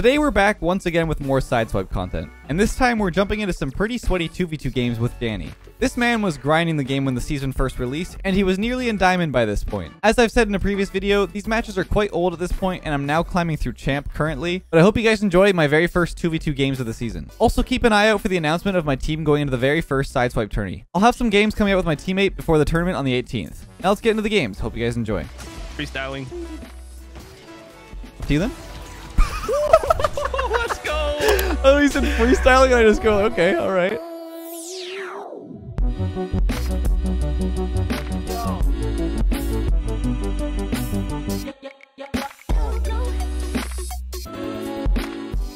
Today we're back once again with more Sideswipe content, and this time we're jumping into some pretty sweaty 2v2 games with Danny. This man was grinding the game when the season first released, and he was nearly in Diamond by this point. As I've said in a previous video, these matches are quite old at this point, and I'm now climbing through Champ currently, but I hope you guys enjoy my very first 2v2 games of the season. Also keep an eye out for the announcement of my team going into the very first Sideswipe tourney. I'll have some games coming out with my teammate before the tournament on the 18th. Now let's get into the games. Hope you guys enjoy. Freestyling. See you then? Let's go. Oh, he said freestyling, and I just go, okay, all right.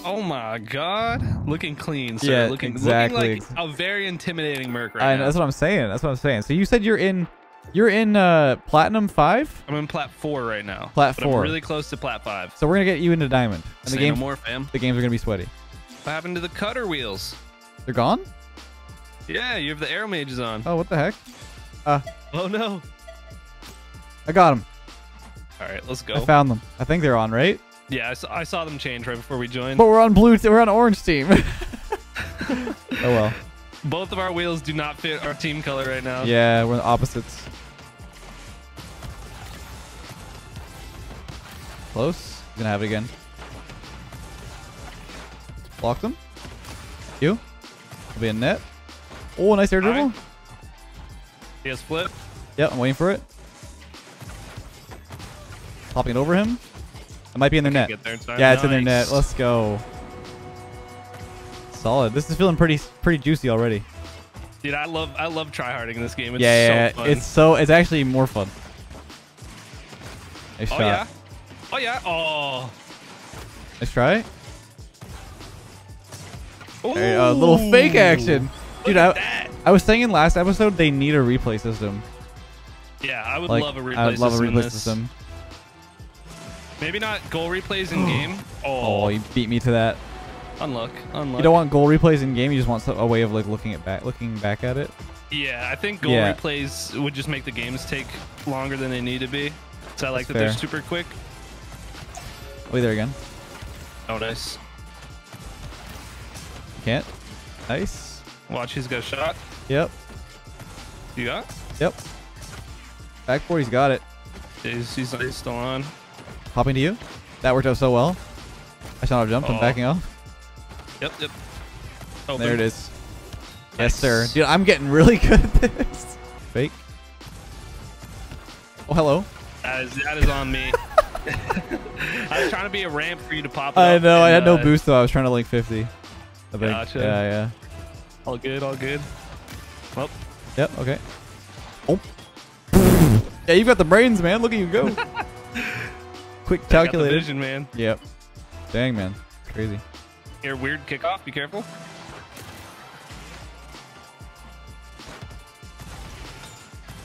Oh my god. Looking clean, sir. Yeah, looking, exactly. looking like a very intimidating merc right I, now. that's what I'm saying. That's what I'm saying. So you said you're in, you're in uh, platinum five. I'm in plat 4 right now. Plat four. I'm really close to plat 5. So we're gonna get you into diamond, and the game, no more, fam. the games are gonna be sweaty. What happened to the cutter wheels? They're gone. Yeah, you have the air mages on. Oh, what the heck? Uh, Oh no. I got them. All right, let's go. I found them. I think they're on, right? yeah, I saw, I saw them change right before we joined. But we're on blue. We're on orange team. oh well. Both of our wheels do not fit our team color right now. Yeah, we're opposites. Close. He's gonna have it again. Block them. You. Will be a net. Oh, nice air dribble. Alright. He has flip. Yep, I'm waiting for it. Popping it over him. It might be in their net. There. Yeah, it's in their net. Let's go. Solid. This is feeling pretty pretty juicy already. Dude, I love I love tryharding in this game. It's yeah, yeah, so yeah. it's so it's actually more fun. Nice oh shot. yeah. Oh yeah. Oh. Nice try. There. A little fake action. Dude, I, that. I was saying in last episode they need a replay system. Yeah, I would Like, love a replay system. I would love a replay system. Maybe not goal replays in game. Oh, Oh, you beat me to that. Unluck, unluck. You don't want goal replays in game. You just want a way of like looking at back, looking back at it. Yeah, I think goal Yeah. replays would just make the games take longer than they need to be. So I like That's that they're super quick. Wait there again. Oh, nice. Can't. Nice. Watch, he's got a shot. Yep. You got? Yep. Backboard. He's got it. He's, he's, he's still on. Popping to you. That worked out so well. I shot a jump. I'm Oh. backing off. Yep, yep. Oh, There it is. Yes, sir. Dude, I'm getting really good at this. Fake. Oh, hello. That is, that is on me. I was trying to be a ramp for you to pop it I up, know. I had and, no uh, boost though. I was trying to link 50. I think. Gotcha. Yeah, yeah. All good, all good. Well, Yep. Okay. Oh. yeah, you've got the brains, man. Look at you go. Quick I got the calculated. vision, man. Yep. Dang, man. Crazy. Here, weird kickoff. Be careful.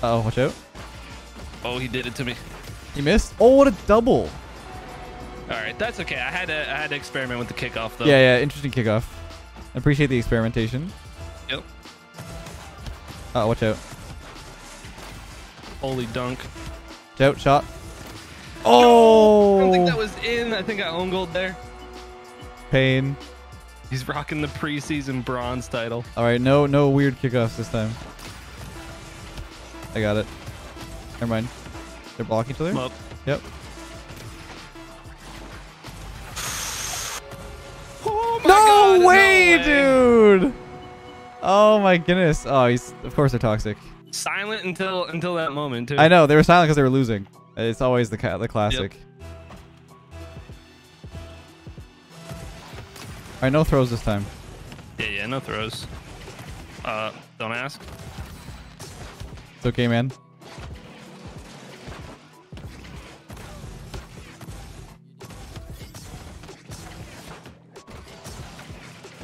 Uh oh, watch out. Oh, he did it to me. He missed. Oh, what a double. All right, that's okay. I had to I had to experiment with the kickoff though. Yeah, yeah. Interesting kickoff. I appreciate the experimentation. Yep. Oh, watch out. Holy dunk. Watch out. Shot. I Oh, don't think that was in. I think I own gold there. Pain. He's rocking the preseason bronze title. All right, no, no weird kickoffs this time. I got it. Never mind. They're blocking each other. Yep. oh my No God, way, way. dude. Oh my goodness. Oh, he's of course they're toxic. Silent until until that moment too. I know they were silent because they were losing. It's always the ca- the classic. All right, no throws this time. Yeah, yeah, no throws. Uh, don't ask. It's okay, man.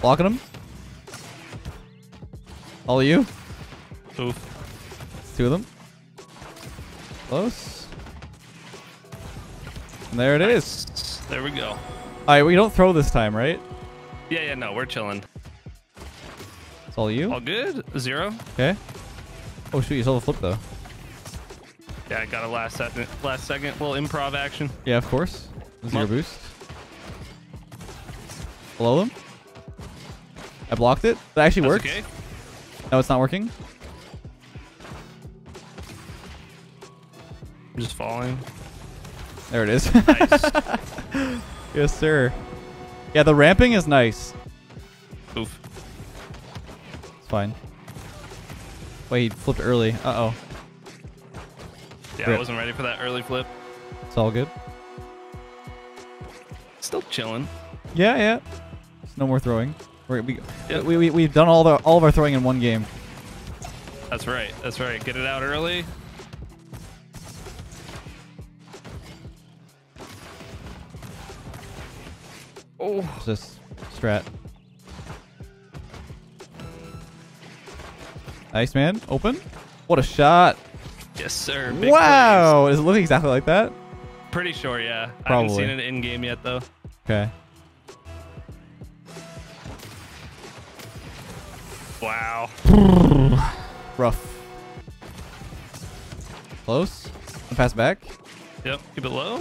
Blocking him. All of you. Oof. Two of them. Close. And there it is. There we go. All right, we don't throw this time, right? Yeah, yeah, no, we're chilling. It's all you. All good. Zero. Okay. Oh shoot, you saw the flip though. Yeah, I got a last second, last second little improv action. Yeah, of course. Is your boost. Below them. I blocked it. That actually worked. okay. No, it's not working. I'm just falling. There it is. Nice. yes, sir. Yeah, the ramping is nice. Oof. It's fine. Wait, he flipped early. Uh-oh. Yeah, Rip. I wasn't ready for that early flip. It's all good. Still chilling. Yeah, yeah. No more throwing. We're, we, Yep. we, we, we've done all the all of our throwing in one game. That's right. That's right. Get it out early. Oh, It's just strat. Nice, man. Open. What a shot. yes, sir. Big wow. is it looking exactly like that? Pretty sure, yeah. I haven't seen it in game yet, though. Okay. Wow. Rough. Close. Pass back. Yep. Keep it low.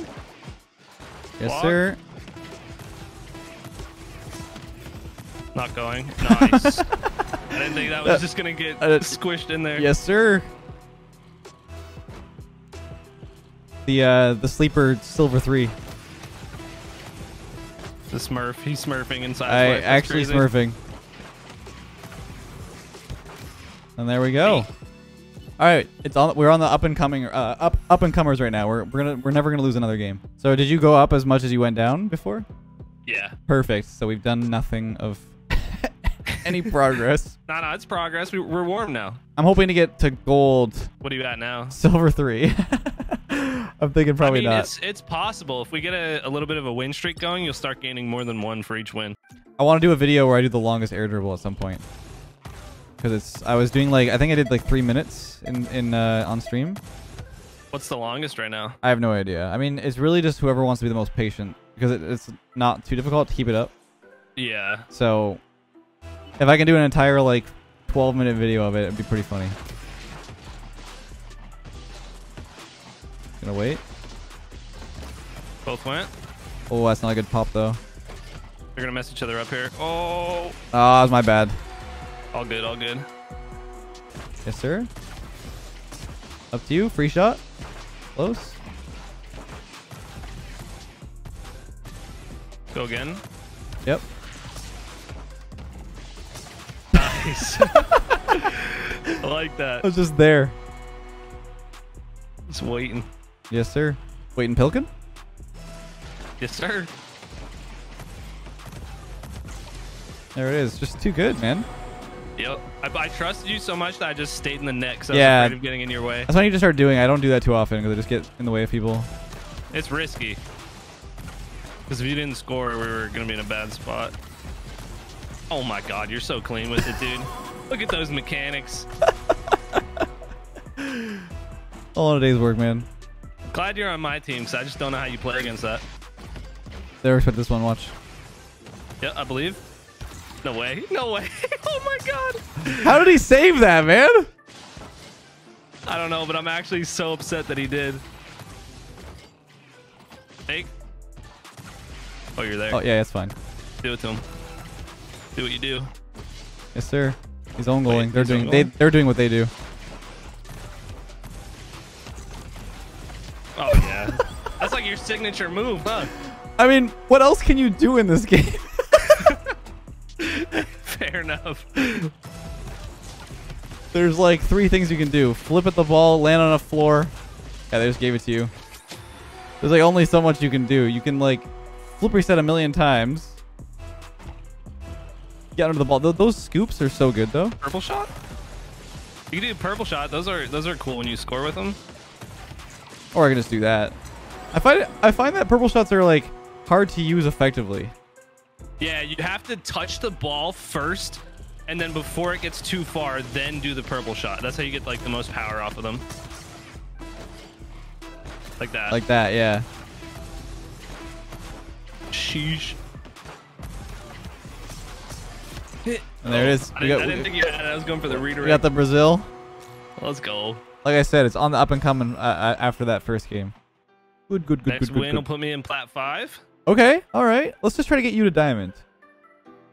Yes, Block. sir. Not going. Nice. I didn't think that was Uh, just gonna get uh, squished in there. Yes, sir. The uh the sleeper silver three. The Smurf. He's smurfing inside. I actually crazy. smurfing. And there we go. All right, it's on. We're on the up and coming, uh, up up and comers right now. We're we're gonna we're never gonna lose another game. So did you go up as much as you went down before? Yeah. Perfect. So we've done nothing of any progress. No, no, it's progress. We, we're warm now. I'm hoping to get to gold, What are you at now? silver three. I'm thinking probably I mean, not. it's it's possible. If we get a, a little bit of a win streak going, you'll start gaining more than one for each win. I want to do a video where I do the longest air dribble at some point. Because it's I was doing like I think I did like three minutes in in uh, on stream. What's the longest right now? I have no idea. I mean, it's really just whoever wants to be the most patient because it, it's not too difficult to keep it up. Yeah. So if I can do an entire like 12 minute video of it, it'd be pretty funny. Gonna wait. Both went. Oh, that's not a good pop though. They're gonna mess each other up here. Oh, Oh, that was my bad. all good, all good. Yes, sir. Up to you. Free shot. Close. Go again. Yep. Nice. I like that. I was just there. Just waiting. Yes, sir. Waiting Pilkin? Yes, sir. There it is. Just too good, man. Yep. I, I trusted you so much that I just stayed in the net because I Yeah. was afraid of getting in your way. That's what I need to start doing. I don't do that too often because I just get in the way of people. It's risky. Because if you didn't score, we were gonna be in a bad spot. Oh my god, you're so clean with it, dude. Look at those mechanics. All in a day's work, man. Glad you're on my team, because I just don't know how you play against that. There, expect this one. Watch. Yeah, I believe. No way. No way. oh my god. How did he save that, man? I don't know, but I'm actually so upset that he did. Fake. Oh, you're there. Oh yeah, it's fine. Do it to him. Do what you do. Yes, sir. He's ongoing. Wait. They're he's doing. they they're doing what they do. Oh yeah. That's like your signature move, huh? I mean, what else can you do in this game? Fair enough. There's like three things you can do: flip at the ball, land on a floor. Yeah, they just gave it to you. There's like only so much you can do. You can like flip reset a million times. Get under the ball. Those scoops are so good though. Purple shot? You can do purple shot. Those are those are cool when you score with them. Or I can just do that. I find I find that purple shots are like hard to use effectively. Yeah, you have to touch the ball first, and then before it gets too far, then do the purple shot. That's how you get like the most power off of them. Like that. Like that, yeah. sheesh. There it is. I got- I didn't think you had it. I was going for the We redirect. got the Brazil. Let's go. Like I said, it's on the up and coming uh, uh, after that first game. Good, good, good, Next good, good, win will put me in plat five. Okay, all right. Let's just try to get you to diamond.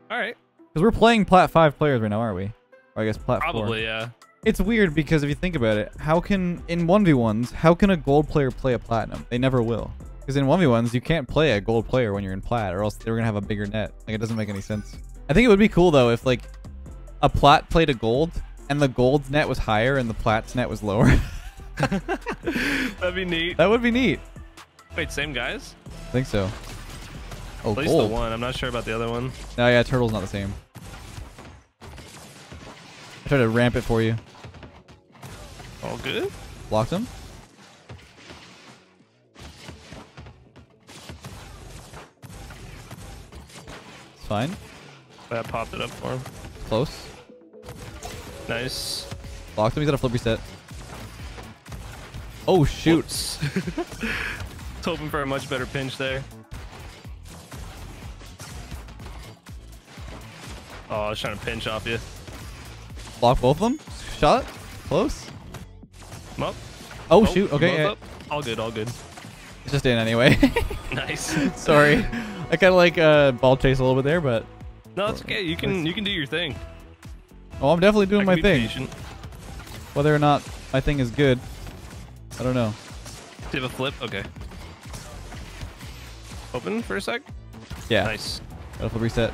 All right. Because we're playing plat five players right now, aren't we? Or I guess plat four. Probably, yeah. It's weird because if you think about it, how can in 1v1s, how can a gold player play a platinum? They never will. Because in 1v1s, you can't play a gold player when you're in plat or else they're going to have a bigger net. Like it doesn't make any sense. I think it would be cool though if like a plat played a gold and the gold's net was higher and the plat's net was lower. That'd be neat. that would be neat. Wait, same guys? I think so. Oh, At least gold. the one. I'm not sure about the other one. No, yeah, turtle's not the same. I tried to ramp it for you. All good? Blocked him. It's fine. That popped it up for him. Close. Nice. Blocked him. He's got a flip reset. Oh, shoots. Was hoping for a much better pinch there. Oh, I was trying to pinch off you. Block both of them. Shot. Close. I'm up. Oh, Oh, shoot. Okay. up. All good, all good. It's just in anyway. Nice. Sorry. I kind of like uh, ball chase a little bit there, but... No, it's okay. You can you can do your thing. Oh, I'm definitely doing my thing. patient. Whether or not my thing is good, I don't know. Do you have a flip? Okay. Open for a sec. Yeah. Nice. Got a flip reset.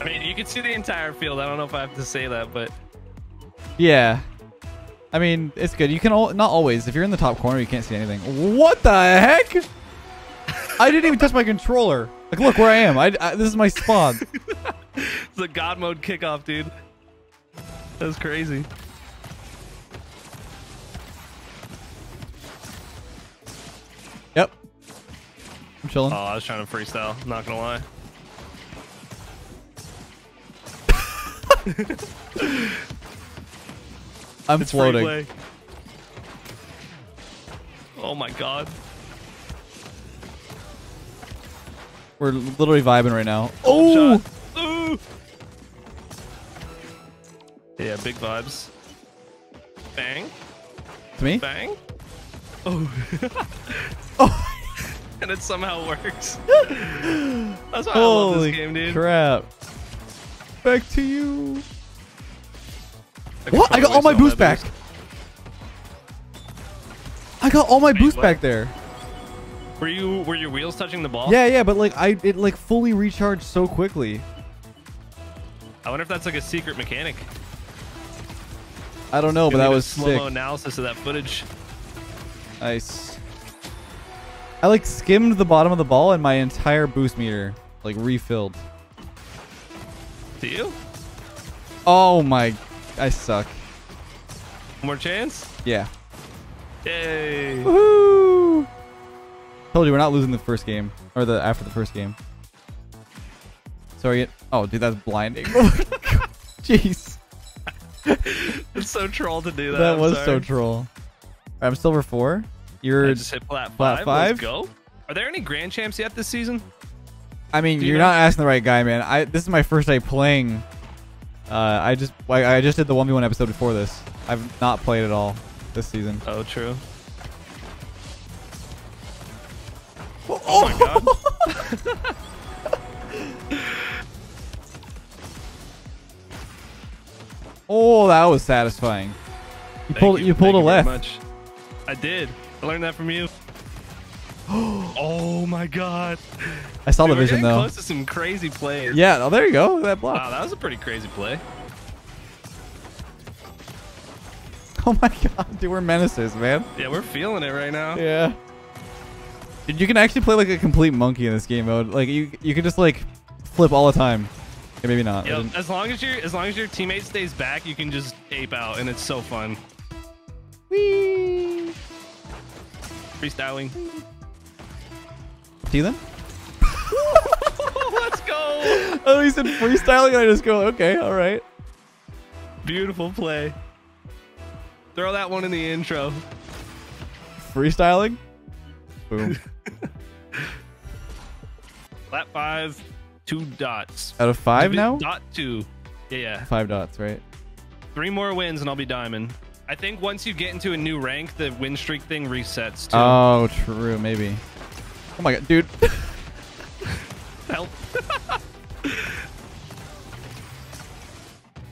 I mean, you can see the entire field. I don't know if I have to say that, but Yeah. I mean, it's good. You can all, not always. If you're in the top corner, you can't see anything. What the heck? I didn't even touch my controller. Like, look where I am. I, I- this is my spawn. it's a god mode kickoff, dude. That's crazy. yep. I'm chilling. Oh, I was trying to freestyle. Not gonna lie. I'm It's floating. Oh my god. We're literally vibing right now. Oh, Yeah, big vibes. Bang. to me. Bang. Oh. Oh, and it somehow works. That's why I love holy this game, dude. crap! Back to you. The What? I got all my boost back. I got all my Wait, boost what? back there. Were you were your wheels touching the ball? Yeah, yeah, but like I it like fully recharged so quickly. I wonder if that's like a secret mechanic. I don't know, but that was slow-mo sick. analysis of that footage. Nice. I like skimmed the bottom of the ball and my entire boost meter like refilled. Do you? Oh my, I suck. One more chance? Yeah. Yay! Woohoo! Told you we're not losing the first game or the after the first game. Sorry. Oh, dude, that's blinding. Oh Jeez, It's so troll to do that. that I'm was so troll. I'm silver four. You're. I just hit plat five. Plat five? Let's go. Are there any grand champs yet this season? I mean, you you're know? not asking the right guy, man. I this is my first day playing. Uh, I just I, I just did the one v one episode before this. I've not played at all this season. Oh, true. Oh, my God. oh, that was satisfying. You Thank pulled you, you pulled Thank a you left. much. I did. I learned that from you. oh my god. I saw Dude, the vision though. close to some crazy plays. Yeah. Oh, there you go. That block. Wow, that was a pretty crazy play. Oh my god, dude, we're menaces, man. Yeah, we're feeling it right now. Yeah. Dude, you can actually play like a complete monkey in this game mode. Like you, you can just like flip all the time. Okay, maybe not. Yep. As long as your as long as your teammate stays back, you can just ape out, and it's so fun. Whee! Freestyling. See them? Let's go. Oh, he said freestyling, and I just go, okay, all right. Beautiful play. Throw that one in the intro. Freestyling. Boom. Plat five, two dots. Out of five now? Dot two. Yeah, yeah. Five dots, right? Three more wins and I'll be diamond. I think once you get into a new rank, the win streak thing resets too. Oh, true, maybe. Oh my god, dude. Help.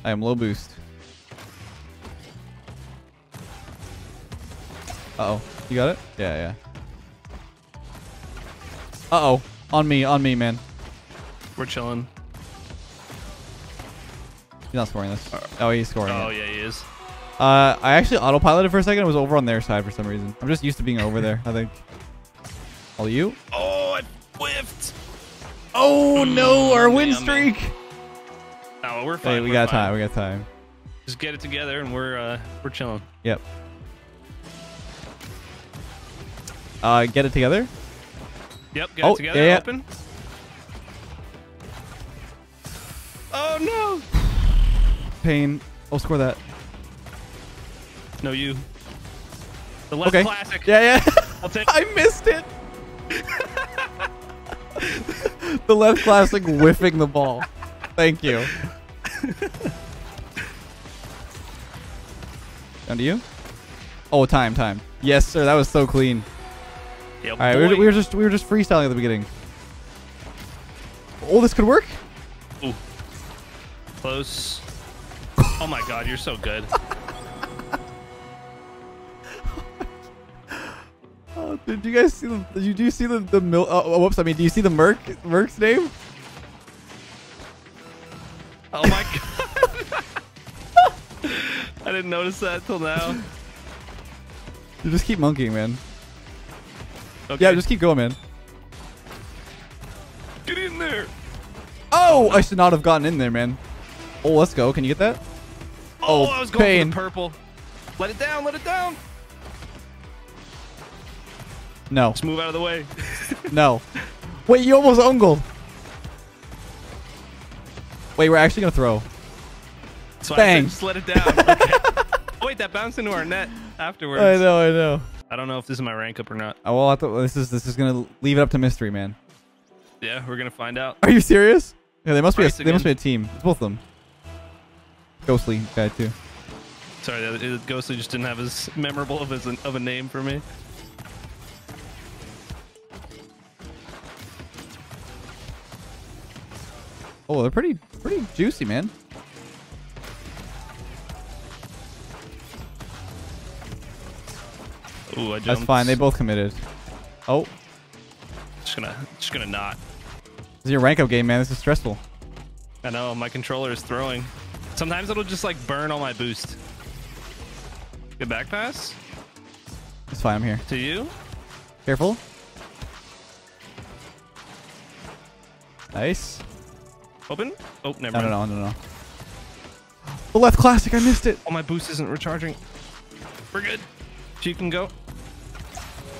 I am low boost. Uh oh. You got it? Yeah, yeah. Uh oh. On me, on me, man. We're chilling. He's not scoring this. Oh, he's scoring. Oh it. yeah, he is. Uh, I actually autopiloted for a second. It was over on their side for some reason. I'm just used to being over there, I think. All you? Oh, I whiffed. Oh, no. Our win yummy. streak. Oh, we're fine. Hey, we we're got fine. time. We got time. Just get it together, and we're uh, we're chilling. Yep. Uh, get it together. Yep, get Oh, it together. yeah, yeah. Open. Oh no! Pain. Oh, score that. No, you. The left Okay. classic. Yeah, yeah. I'll take. I missed it. the left classic whiffing the ball. Thank you. Down to you. Oh, time, time. Yes, sir. That was so clean. Yeah, All right, we were, we were just we were just freestyling at the beginning. Oh, this could work. Close. Oh my god, you're so good. Oh, did you guys see the? Did you do you see the the mil? Oh, oh, whoops! I mean, do you see the Merc Merc's name? Oh my god. I didn't notice that till now. You just keep monkeying, man. Okay. Yeah, just keep going, man. get in there. Oh, oh I should not have gotten in there, man. Oh, let's go. Can you get that? Oh, Oh, I was going pain. for purple. Let it down, let it down. No, Just move out of the way. no. Wait, you almost goal. Wait, we're actually gonna throw. So Bang. just let it down. Okay. oh, wait, that bounced into our net afterwards. I know, I know. I don't know if this is my rank up or not. Oh, well, I thought this is this is gonna leave it up to mystery, man. Yeah, we're gonna find out. Are you serious? Yeah, they must be. A, they must be a team. It's both of them. Ghostly guy too. Sorry, Ghostly just didn't have as memorable of, as a, of a name for me. Oh, they're pretty pretty juicy, man. Ooh, I jumped. That's fine. They both committed. Oh, Just gonna, just gonna not. this is your rank up game, man. This is stressful. I know my controller is throwing. Sometimes it'll just like burn all my boost. Good back pass It's fine. I'm here. to you. Careful. Nice. Open. Oh, never No, no, mind. no, no, no. The left classic. I missed it. Oh, my boost isn't recharging. We're good. You can go.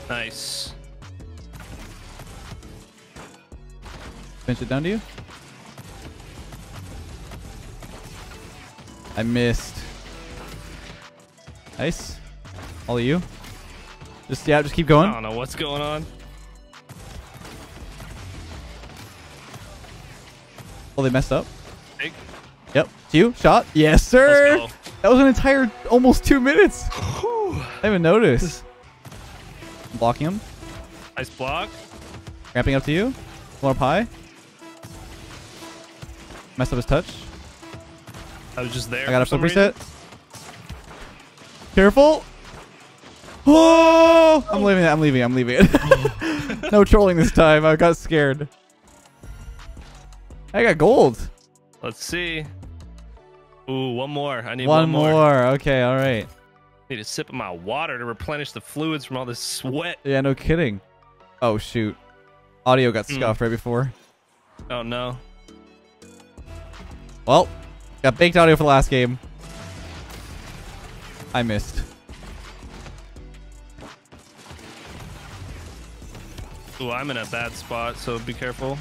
Nice. Pinch it down to you. I missed. Nice. All of you. Just yeah, just keep going. I don't know what's going on. Oh, they messed up. Big. Yep. To you. Shot. Yes, sir. That was an entire almost two minutes. go. I didn't even notice. Blocking him. nice block. Ramping up to you. One up high. Messed up his touch. I was just there. I got a flip reset. Careful. Oh! I'm leaving it. I'm leaving. I'm leaving it. no trolling this time. I got scared. I got gold. Let's see. Ooh, one more. I need One, one, more. Okay. All right. Need a sip of my water to replenish the fluids from all this sweat. Yeah. No kidding. Oh shoot. Audio got Hmm. scuffed right before. Oh no. Well, got baked audio for the last game. I missed. Ooh, I'm in a bad spot, so be careful.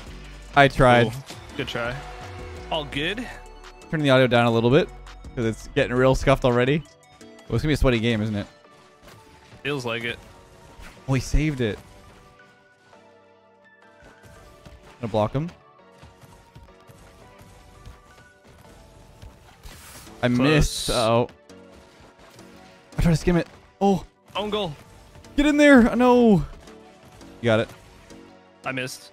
I tried. Ooh, good try. All good. Turning the audio down a little bit because it's getting real scuffed already. Well, it's gonna be a sweaty game, isn't it? Feels like it. Oh, he saved it. Gonna block him. I missed. Uh oh. I tried to skim it. Oh, Own goal. get in there. No. You got it. I missed.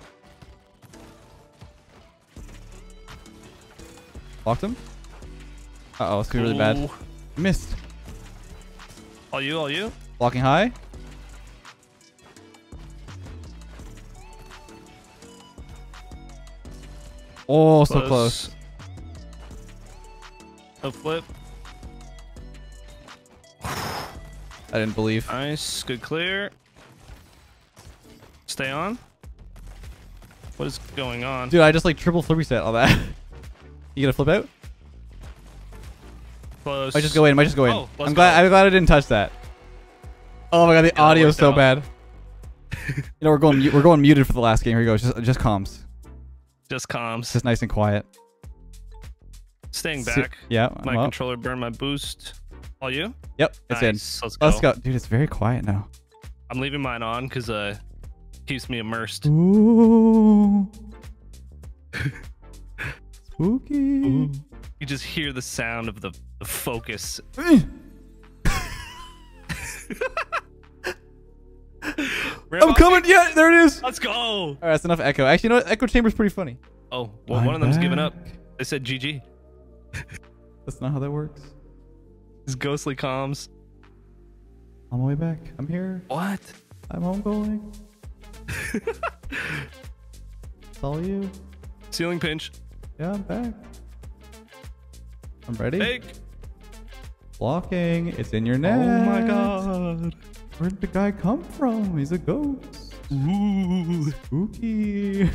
Blocked him. Uh oh, it's gonna be really bad. Missed. All you, all you. Blocking high. Oh, so close. Flip. I didn't believe. Nice. Good clear. Stay on. What is going on? Dude, I just like triple flip reset all that. you gonna flip out? Close. Might just go in. Might just go in. Oh, I'm glad. go. I'm glad I didn't touch that. Oh my god, the Yeah, audio's so out. bad. you know we're going. We're going muted for the last game. Here we go. Just just comms. Just comms. just nice and quiet. Staying back. yeah. My well, controller burned my boost. All you? Yep. It's in. nice. Let's go. Let's go, dude. It's very quiet now. I'm leaving mine on because uh keeps me immersed. Ooh. Spooky. You just hear the sound of the, the focus. I'm coming. Yeah, there it is. Let's go. All right, that's enough echo. Actually, you know what? Echo chamber's pretty funny. Oh, well, I'm one of them's giving up. They said GG. That's not how that works. It's ghostly comms. On my way back. I'm here. What? I'm home going. it's all you. Ceiling pinch. Yeah, I'm back. I'm ready. Fake. Blocking. It's in your net. Oh my god. Where'd the guy come from? He's a ghost. Ooh. Spooky.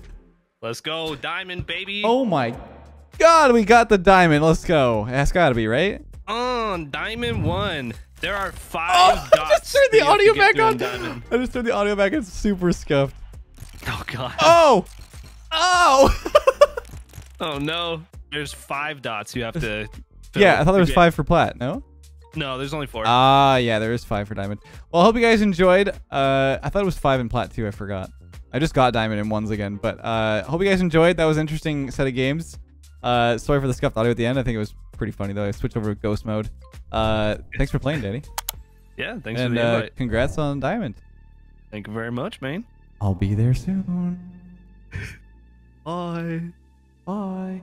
Let's go. Diamond, baby. oh my god, we got the diamond. Let's go. That's gotta be, right? On diamond one. There are five Oh, I dots. just turned the that you have to audio back on. Diamond. I just turned the audio back. It's super scuffed. Oh god. Oh! Oh! Oh no. There's five dots you have to. fill yeah, I thought there was five for plat. No? No, there's only four. Ah, yeah, there is five for diamond. Well, I hope you guys enjoyed. Uh, I thought it was five in plat too. I forgot. I just got diamond in ones again, but uh, hope you guys enjoyed. That was an interesting set of games. Uh, sorry for the scuffed audio at the end. I think it was pretty funny though. I switched over to ghost mode. Uh, thanks for playing, Danny, yeah, thanks and for the uh, invite. congrats on diamond. Thank you very much, man. I'll be there soon. Bye. Bye.